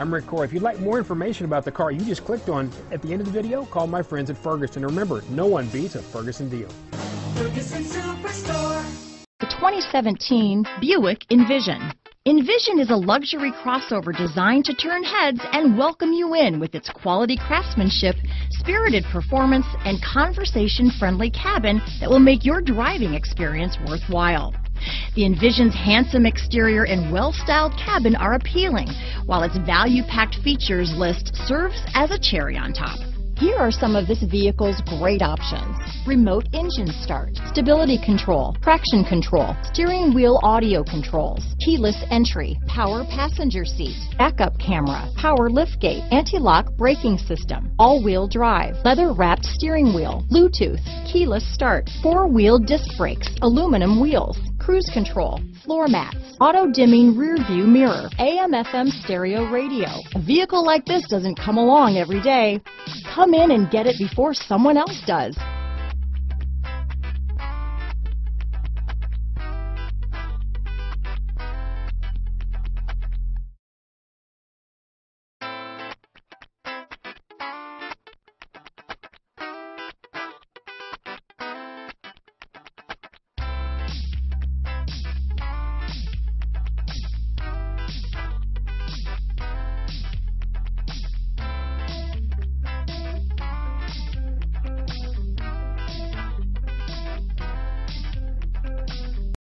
I'm Rick Core. If you'd like more information about the car you just clicked on at the end of the video, call my friends at Ferguson. Remember, no one beats a Ferguson deal. Ferguson Superstore. The 2017 Buick Envision. Envision is a luxury crossover designed to turn heads and welcome you in with its quality craftsmanship, spirited performance, and conversation-friendly cabin that will make your driving experience worthwhile. The Envision's handsome exterior and well-styled cabin are appealing, while its value-packed features list serves as a cherry on top. Here are some of this vehicle's great options. Remote engine start, stability control, traction control, steering wheel audio controls, keyless entry, power passenger seat, backup camera, power liftgate, anti-lock braking system, all-wheel drive, leather wrapped steering wheel, Bluetooth, keyless start, four-wheel disc brakes, aluminum wheels, cruise control, floor mats, auto dimming rear view mirror, AM FM stereo radio. A vehicle like this doesn't come along every day. Come in and get it before someone else does.